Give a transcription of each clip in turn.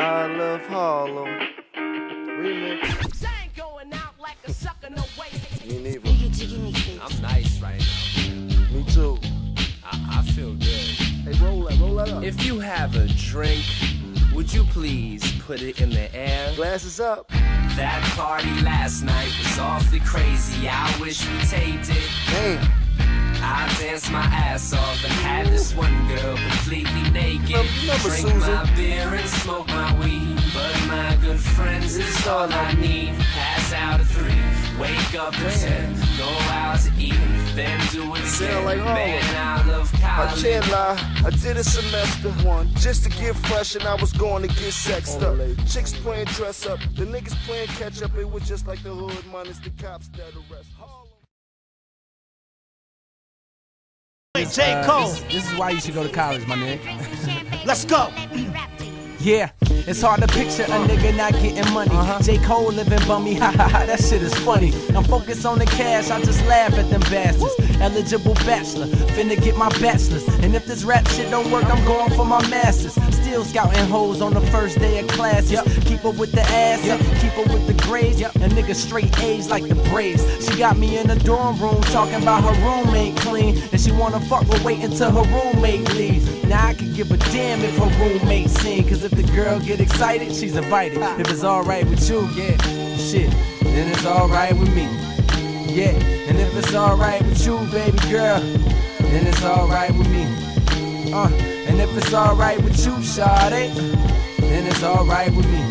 I love Harlem. Remix. I ain't going out like a sucker, no way. Me neither. I'm nice right now. Me too. I, I feel good. Hey, roll that, roll that up. If you have a drink, would you please put it in the air? Glasses up. That party last night was awfully crazy. I wish we taped it. Damn. I danced my ass off and had this one girl completely naked. Remember Drink Susan? my beer and smoke my weed. But my good friends is all I need. Pass out at three, wake up at ten, go out to eat, then do it Sound again. like home. Man, I love I can't lie, I did a semester one just to get fresh and I was going to get sexed up. Chicks playing dress up, the niggas playing catch up. It was just like the hood minus the cops that arrest. Harlem. J. Uh, Cole, This is why you should go to college, my nigga. let's go. Yeah, it's hard to picture a nigga not getting money. Uh-huh. J. Cole living bummy, ha ha ha, that shit is funny. I'm focused on the cash, I just laugh at them bastards. Eligible bachelor, finna get my bachelor's. And if this rap shit don't work, I'm going for my master's. Still scouting hoes on the first day of classes. Keep up with the ass, keep up with the grades. And nigga straight A's like the Braves. She got me in the dorm room talking about her roommate clean. And she wanna fuck, but wait until her roommate leaves. Now I could give a damn if her roommate sing. Cause if the girl get excited, she's invited. If it's alright with you, yeah, shit, then it's alright with me. Yeah, and if it's alright with you, baby girl, then it's alright with me. Uh, and if it's alright with you, Sade, then it's alright with me.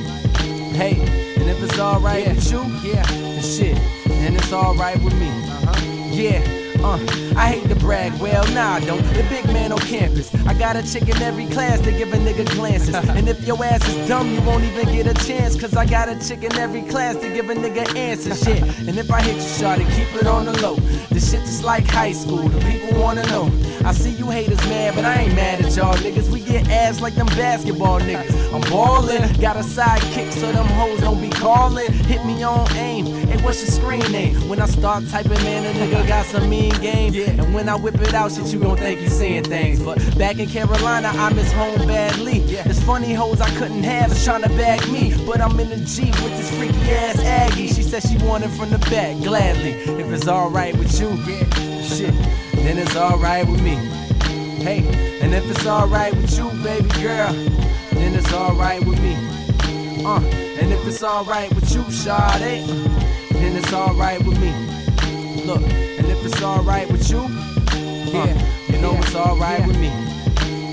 Hey, and if it's alright with you, yeah, then shit, then it's alright with me. Uh-huh. Yeah, uh, I hate to brag, well, nah, I don't. The big man on campus. I got a chick in every class to give a nigga glances. And if your ass is dumb, you won't even get a chance. Cause I got a chick in every class to give a nigga answers. Shit. And if I hit you, shawty, keep it on the low. This shit just like high school, the people wanna know. I see you haters mad, but I ain't mad at y'all niggas. We get ass like them basketball niggas. I'm ballin', got a sidekick so them hoes don't be callin'. Hit me on aim. Hey, what's your screen name? When I start typing, man, a nigga got some mean game. Yeah. And when I whip it out, shit, you gon' think you seeing things. But back in Carolina, I miss home badly. There's funny hoes I couldn't have, is trying to bag me. But I'm in the Jeep with this freaky ass Aggie. She said she wanted from the back, gladly. If it's alright with you, yeah, shit, then it's alright with me. Hey, and if it's alright with you, baby girl, then it's alright with me. Uh, and if it's alright with you, Sade, then it's alright with me. Look, and if it's alright with you, yeah, you know it's alright with me.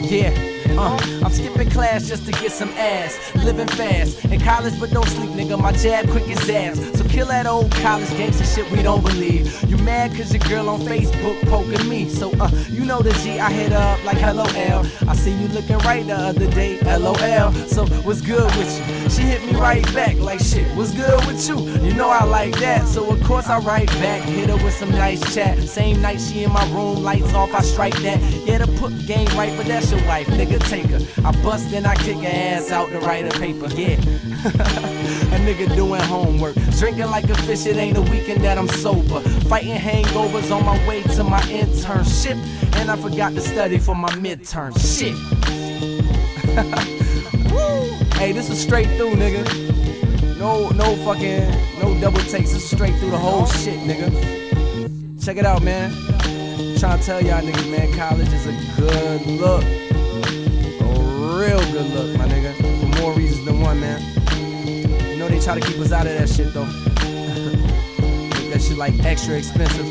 Yeah. Uh, I'm skipping class just to get some ass. Living fast. In college, but don't sleep, nigga. My jab quick as ass. So kill that old college gangster shit we don't believe. You mad cause your girl on Facebook poking me. So, uh, you know the G, I hit up like hello L. I see you looking right the other day, LOL. So, what's good with you? She hit me right back like shit. What's good with you? You know I like that. So, of course, I write back. Hit her with some nice chat. Same night she in my room, lights off, I strike that. Yeah, to put game right, but that's your wife, nigga. I bust and I kick her ass out to write a paper. Yeah. a nigga doing homework. Drinking like a fish, it ain't a weekend that I'm sober. Fighting hangovers on my way to my internship. And I forgot to study for my midterm. Shit. Hey, this is straight through, nigga. No, no fucking, no double takes. This is straight through the whole shit, nigga. Check it out, man. I'm trying to tell y'all niggas, man, college is a good look. Good look, my nigga. For more reasons than one, man. You know they try to keep us out of that shit, though. Make that shit like extra expensive.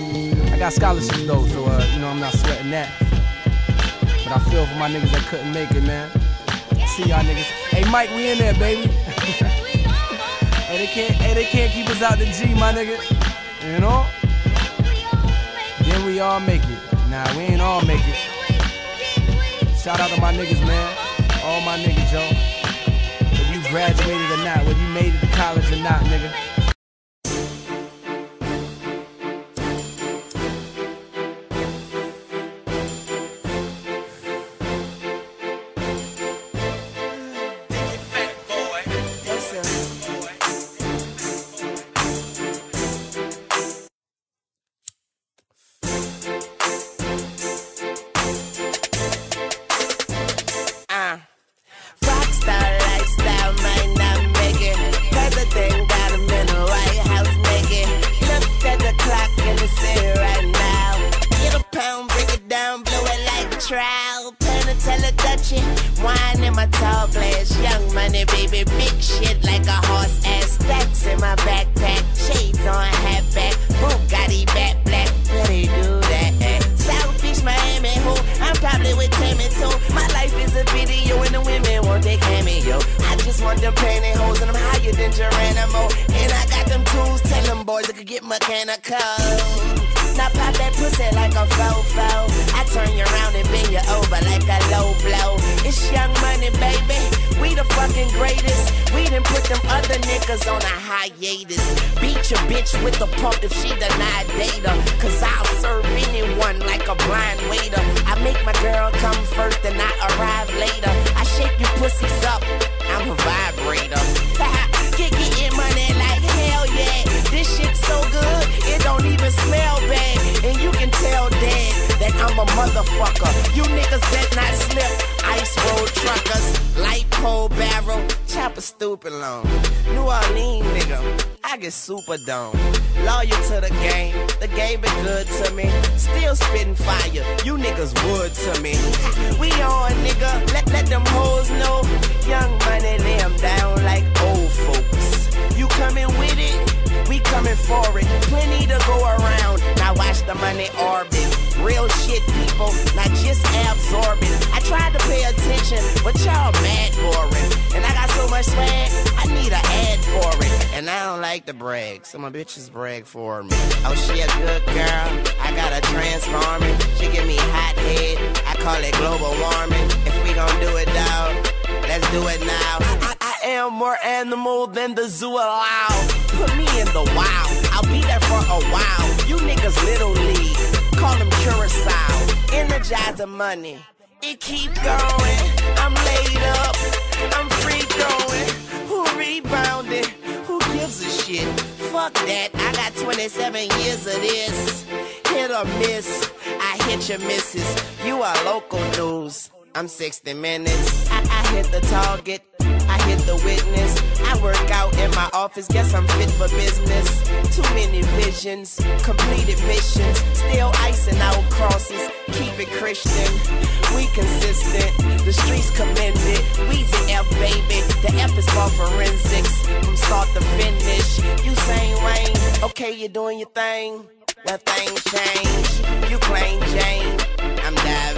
I got scholarships, though, so, uh, you know, I'm not sweating that. But I feel for my niggas that couldn't make it, man. See y'all niggas. Hey, Mike, we in there, baby. hey, they can't, hey, they can't keep us out the G, my nigga. You know? Then we all make it. Nah, we ain't all make it. Shout out to my niggas, man. All my niggas, yo. Whether you graduated or not, whether you made it to college or not, nigga. Touching. Wine in my tall glass, young money, baby, big shit like a horse ass. Stacks in my backpack, shades on, hat back, Bugatti back black. Where they do that at? South Beach, Miami, who? I'm probably with Tammy too. My life is a video and the women want their cameo. I just want them pantyhose and I'm higher than Geronimo. And I got them tools, tell them boys I could get mechanical. Now pop that pussy like a fofo. I turn you around and bend you over like a low blow. It's young money, baby. We the fucking greatest. We done put them other niggas on a hiatus. Beat your bitch with the pump if she denied data. Cause I'll serve anyone like a blind waiter. I make my girl come first and I arrive later. I shake your pussies up. I'm stupid long. New Orleans nigga, I get super dome. Loyal to the game, the game been good to me. Still spitting fire, you niggas wood to me. We on nigga, let let them hoes know. Young money lay them down like old folks. You coming with it? We coming for it. Plenty to go around. Now watch the money orbit. Real shit, people, not just absorbing. I tried to pay attention, but y'all mad boring. And I got so much swag, I need an ad for it. And I don't like to brag, so my bitches brag for me. Oh, she a good girl. I got a transforming. She give me hot head. I call it global warming. If we gon' do it, dog, let's do it now. I, I am more animal than the zoo allow. Put me in the wild. I'll be there for a while. The money. It keep going. I'm laid up. I'm free throwing. Who rebounded? Who gives a shit? Fuck that. I got 27 years of this. Hit or miss. I hit your misses. You are local news. I'm 60 minutes. I, I hit the target. I hit the witness. I work out in my office, guess I'm fit for business. Too many visions, completed missions. Still icing out it Christian. We consistent, the streets commend it. Weezy F, baby. The F is for forensics, from start to finish. You saying Wayne, okay, you're doing your thing. Well, things change. You claim Jane. I'm diverse.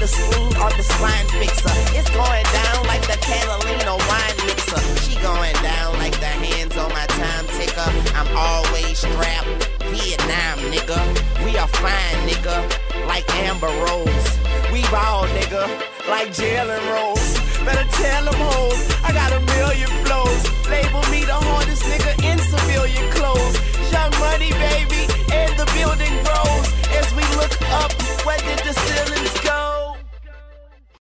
the screen or the spine fixer. It's going down like the Catalina wine mixer. She going down like the hands on my time ticker. I'm always strapped. Vietnam, nigga. We are fine, nigga. Like Amber Rose. We ball, nigga. Like Jalen Rose. Better tell them hoes. I got a million flows. Label me the hardest nigga in civilian clothes. Young money, baby. And the building grows. As we look up, whether the ceilings